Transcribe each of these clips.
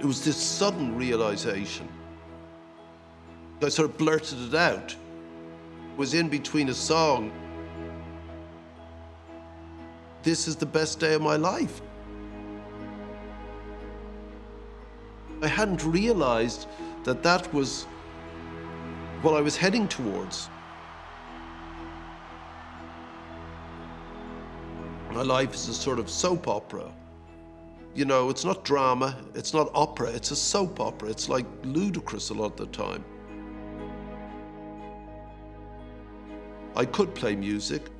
It was this sudden realization. I sort of blurted it out. It was in between a song. This is the best day of my life. I hadn't realized that that was what I was heading towards. My life is a sort of soap opera. You know, it's not drama, it's not opera, it's a soap opera. It's like ludicrous a lot of the time. I could play music,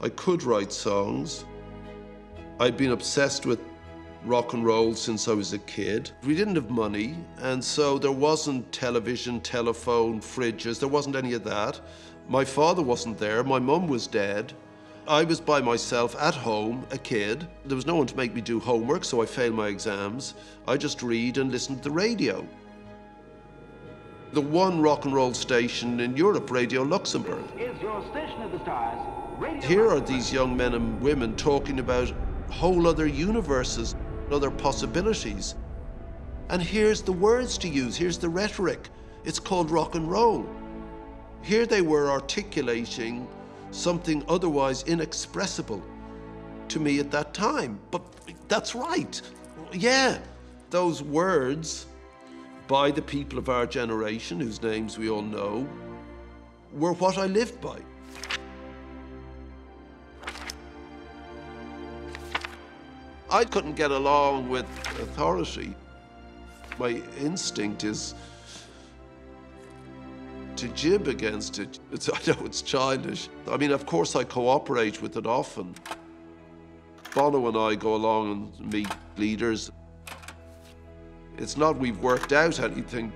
I could write songs. I'd been obsessed with rock and roll since I was a kid. We didn't have money, and so there wasn't television, telephone, fridges, there wasn't any of that. My father wasn't there, my mum was dead. I was by myself at home, a kid. There was no one to make me do homework, so I failed my exams. I just read and listen to the radio. The one rock and roll station in Europe, Radio Luxembourg. Is your station of the stars. Radio Here are these young men and women talking about whole other universes, other possibilities. And here's the words to use, here's the rhetoric. It's called rock and roll. Here they were articulating something otherwise inexpressible to me at that time. But that's right. Yeah, those words by the people of our generation, whose names we all know, were what I lived by. I couldn't get along with authority. My instinct is to jib against it. It's, I know it's childish. I mean, of course, I cooperate with it often. Bono and I go along and meet leaders. It's not we've worked out anything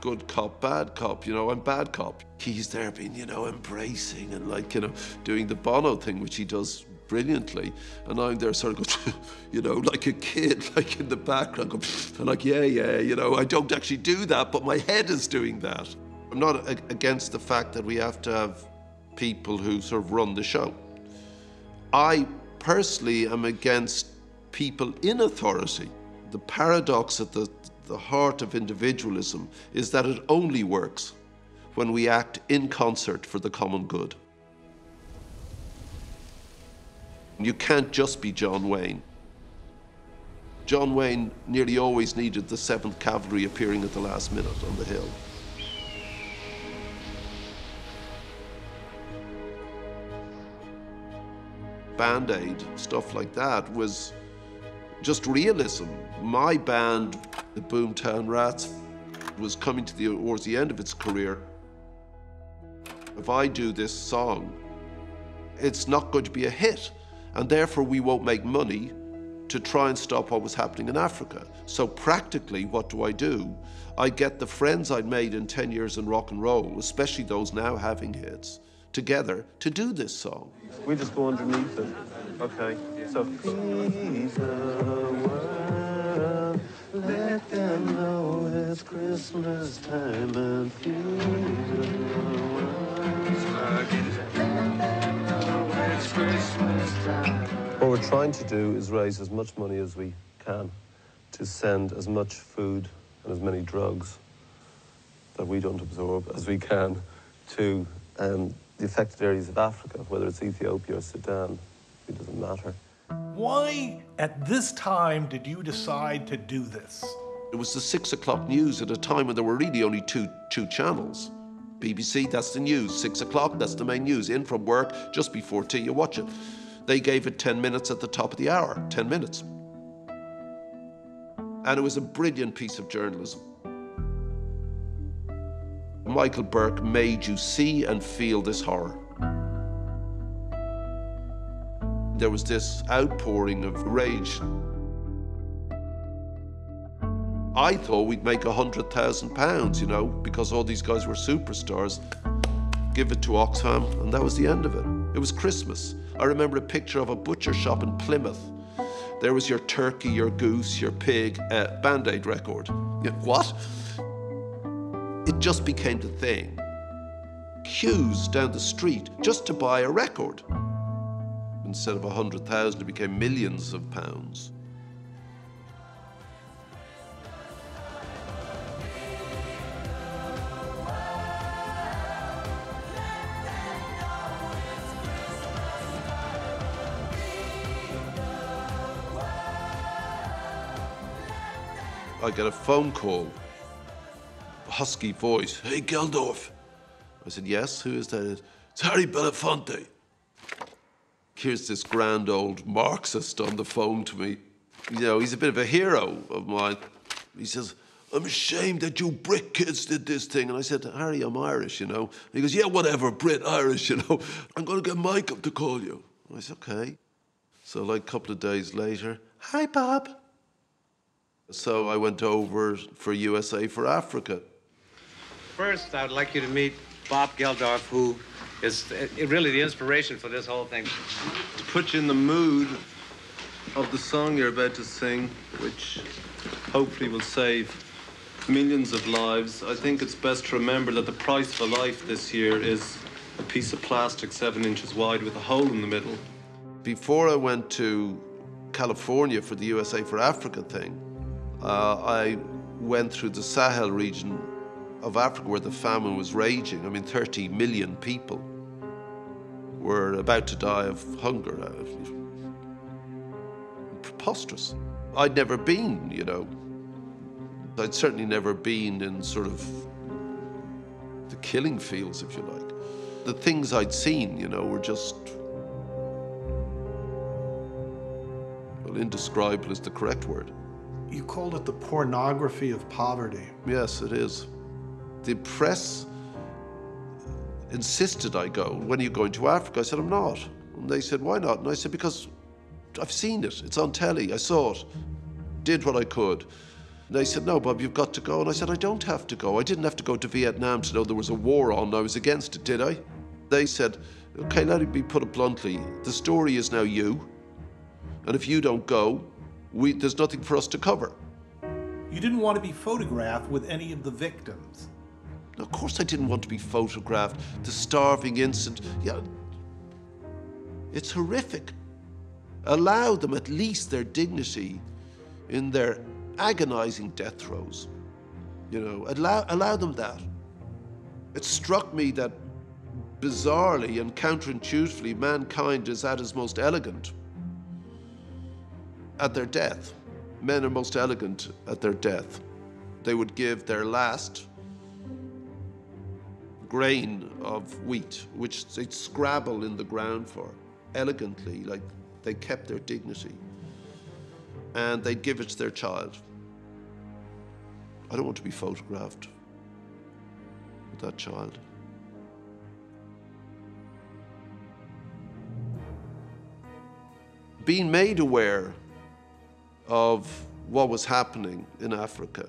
good cop, bad cop. You know, I'm bad cop. He's there being, you know, embracing and like, you know, doing the Bono thing, which he does brilliantly. And I'm there sort of going, you know, like a kid, like in the background, going, and like, yeah, yeah, you know, I don't actually do that, but my head is doing that. I'm not against the fact that we have to have people who sort of run the show. I personally am against people in authority. The paradox at the, the heart of individualism is that it only works when we act in concert for the common good. You can't just be John Wayne. John Wayne nearly always needed the 7th Cavalry appearing at the last minute on the hill. Band Aid, stuff like that, was just realism. My band, the Boomtown Rats, was coming to the, towards the end of its career. If I do this song, it's not going to be a hit, and therefore we won't make money to try and stop what was happening in Africa. So practically, what do I do? I get the friends I'd made in 10 years in rock and roll, especially those now having hits, together to do this song. We just go underneath it. Okay. So. Feed the world, let them know it's Christmas time and feed the world. What we're trying to do is raise as much money as we can to send as much food and as many drugs that we don't absorb as we can to um, the affected areas of Africa, whether it's Ethiopia or Sudan, it doesn't matter. Why, at this time, did you decide to do this? It was the six o'clock news at a time when there were really only two, two channels. BBC, that's the news. Six o'clock, that's the main news. In from work, just before tea, you watch it. They gave it 10 minutes at the top of the hour, 10 minutes. And it was a brilliant piece of journalism. Michael Buerk made you see and feel this horror. There was this outpouring of rage. I thought we'd make a hundred thousand pounds, you know, because all these guys were superstars. Give it to Oxfam, and that was the end of it. It was Christmas. I remember a picture of a butcher shop in Plymouth. There was your turkey, your goose, your pig, uh, Band Aid record. What? It just became the thing. Queues down the street just to buy a record. Instead of 100,000, it became millions of pounds. I get a phone call husky voice. Hey, Geldof. I said, Yes, who is that? It's Harry Belafonte. Here's this grand old Marxist on the phone to me. You know, he's a bit of a hero of mine. He says, I'm ashamed that you Brit kids did this thing. And I said, Harry, I'm Irish, you know. And he goes, Yeah, whatever, Brit, Irish, you know. I'm going to get Mike up to call you. I said, Okay. So, like a couple of days later, Hi, Bob. So I went over for USA for Africa. First, I would like you to meet Bob Geldof, who is really the inspiration for this whole thing. To put you in the mood of the song you're about to sing, which hopefully will save millions of lives, I think it's best to remember that the price for life this year is a piece of plastic seven inches wide with a hole in the middle. Before I went to California for the USA for Africa thing, uh, I went through the Sahel region of Africa where the famine was raging. I mean, 30 million people were about to die of hunger. Uh, preposterous. I'd never been, you know. I'd certainly never been in sort of the killing fields, if you like. The things I'd seen, you know, were just. Well, indescribable is the correct word. You called it the pornography of poverty. Yes, it is. The press insisted I go. When are you going to Africa? I said, I'm not. And they said, why not? And I said, because I've seen it. It's on telly. I saw it. Did what I could. And they said, no, Bob, you've got to go. And I said, I don't have to go. I didn't have to go to Vietnam to know there was a war on. I was against it, did I? They said, okay, let me be put it bluntly. The story is now you. And if you don't go, we, there's nothing for us to cover. You didn't want to be photographed with any of the victims. Of course, I didn't want to be photographed. The starving infant. Yeah, it's horrific. Allow them at least their dignity in their agonizing death throes. You know, allow, allow them that. It struck me that bizarrely and counterintuitively, mankind is at its most elegant at their death. Men are most elegant at their death. They would give their last grain of wheat, which they'd scrabble in the ground for, elegantly, like they kept their dignity. And they'd give it to their child. I don't want to be photographed with that child. Being made aware of what was happening in Africa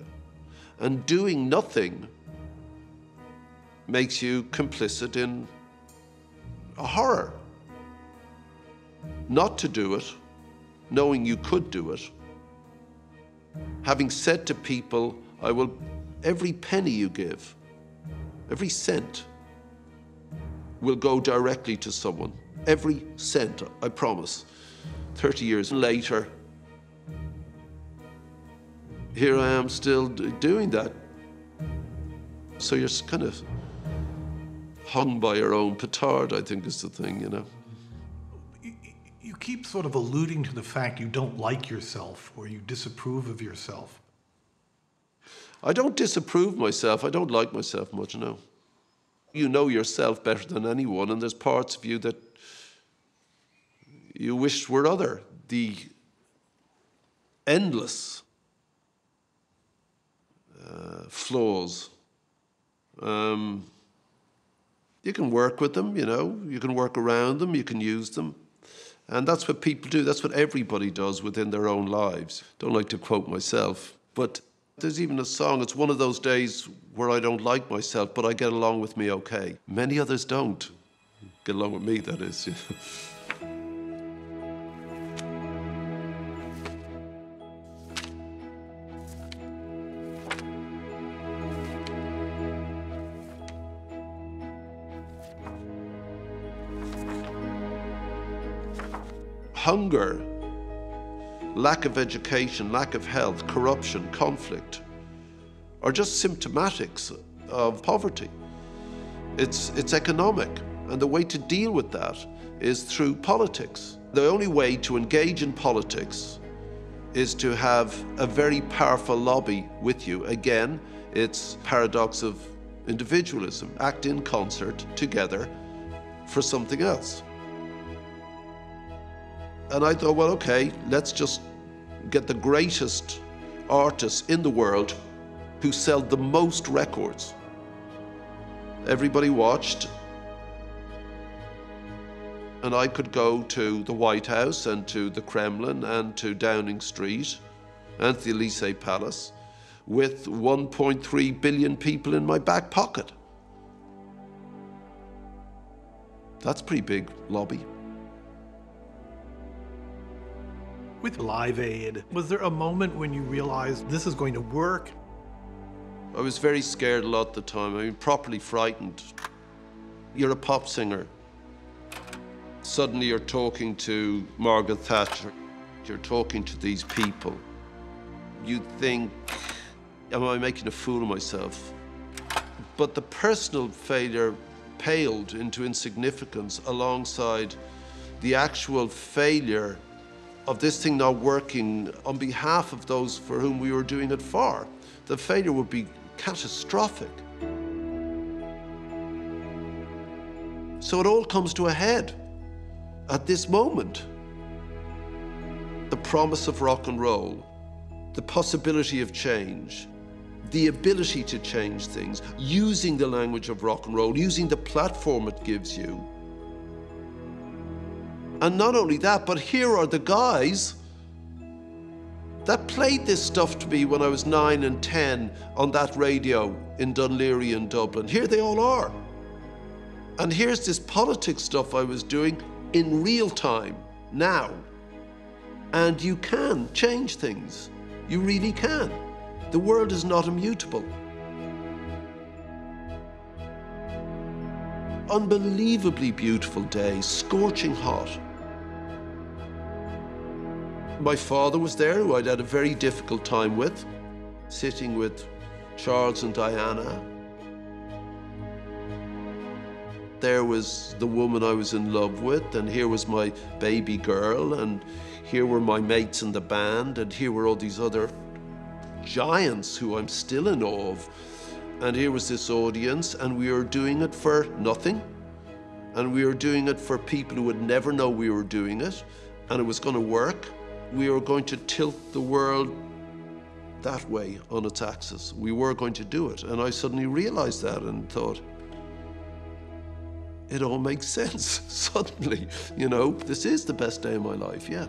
and doing nothing makes you complicit in a horror. Not to do it, knowing you could do it, having said to people, I will, every penny you give, every cent will go directly to someone. Every cent, I promise. 30 years later, here I am still doing that. So you're kind of hung by your own petard, I think is the thing, you know. You keep sort of alluding to the fact you don't like yourself or you disapprove of yourself. I don't disapprove myself. I don't like myself much, no. You know yourself better than anyone, and there's parts of you that you wish were other. The endless uh, flaws. Um, you can work with them, you know, you can work around them, you can use them. And that's what people do. That's what everybody does within their own lives. Don't like to quote myself, but there's even a song. It's one of those days where I don't like myself, but I get along with me okay. Many others don't get along with me, that is. hunger, lack of education, lack of health, corruption, conflict are just symptomatics of poverty. It's, it's economic, and the way to deal with that is through politics. The only way to engage in politics is to have a very powerful lobby with you. Again, it's paradox of individualism. Act in concert together for something else. And I thought, well, okay, let's just get the greatest artists in the world who sell the most records. Everybody watched, and I could go to the White House and to the Kremlin and to Downing Street and the Elysee Palace with 1.3 billion people in my back pocket. That's pretty big lobby. With Live Aid, was there a moment when you realized this is going to work? I was very scared a lot of the time. I mean, properly frightened. You're a pop singer. Suddenly you're talking to Margaret Thatcher. You're talking to these people. You think, am I making a fool of myself? But the personal failure paled into insignificance alongside the actual failure of this thing not working on behalf of those for whom we were doing it for. The failure would be catastrophic. So it all comes to a head at this moment. The promise of rock and roll, the possibility of change, the ability to change things, using the language of rock and roll, using the platform it gives you. And not only that, but here are the guys that played this stuff to me when I was nine and 10 on that radio in Laoghaire in Dublin. Here they all are. And here's this politics stuff I was doing in real time, now. And you can change things. You really can. The world is not immutable. Unbelievably beautiful day, scorching hot. My father was there, who I'd had a very difficult time with, sitting with Charles and Diana. There was the woman I was in love with, and here was my baby girl, and here were my mates in the band, and here were all these other giants who I'm still in awe of. And here was this audience, and we were doing it for nothing. And we were doing it for people who would never know we were doing it, and it was going to work. We were going to tilt the world that way on its axis. We were going to do it. And I suddenly realized that and thought, it all makes sense suddenly. You know, this is the best day of my life, yeah.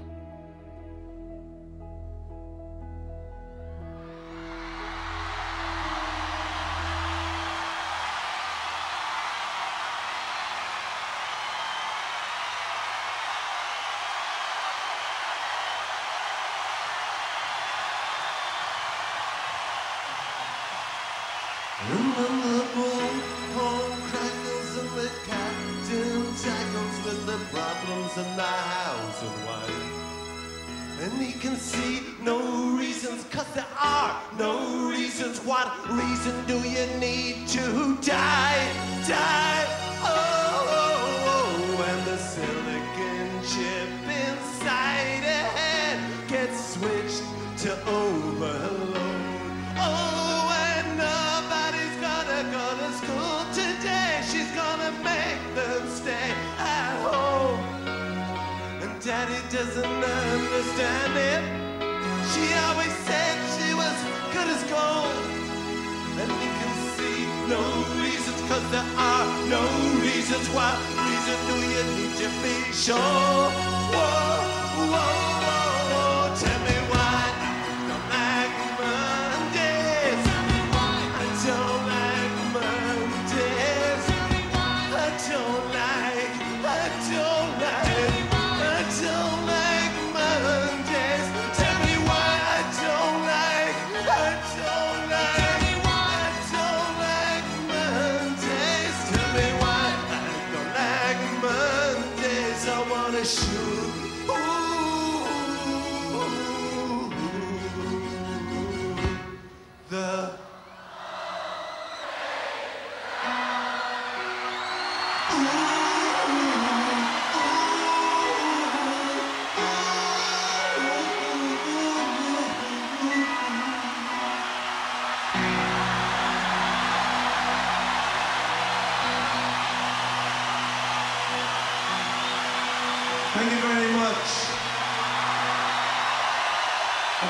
No reasons. What reason do you need to die? Die! Oh, oh, oh. and the silicon chip inside a head gets switched to overload. Oh, and nobody's gonna go to school today. She's gonna make them stay at home. And daddy doesn't understand it. As gold. And you can see no reasons, cause there are no reasons. What reason do you need to be sure? Whoa, whoa.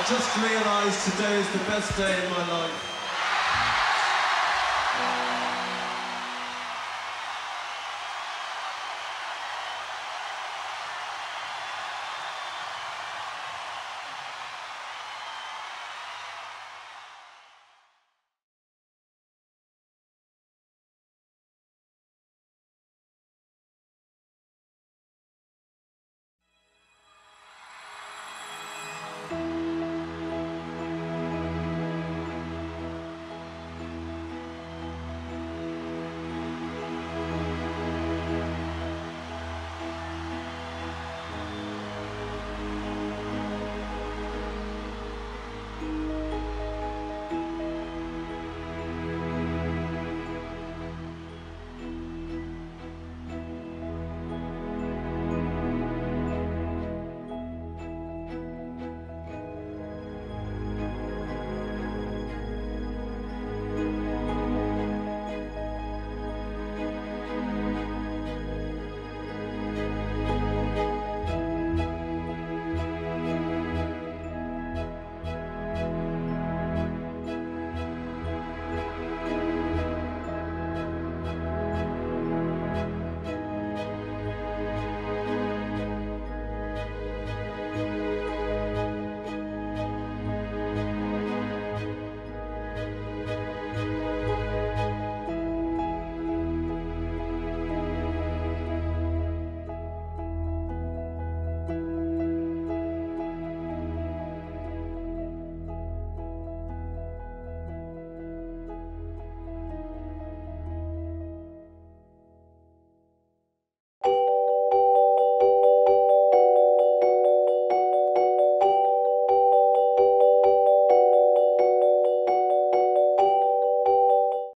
Just realised today is the best day in my life.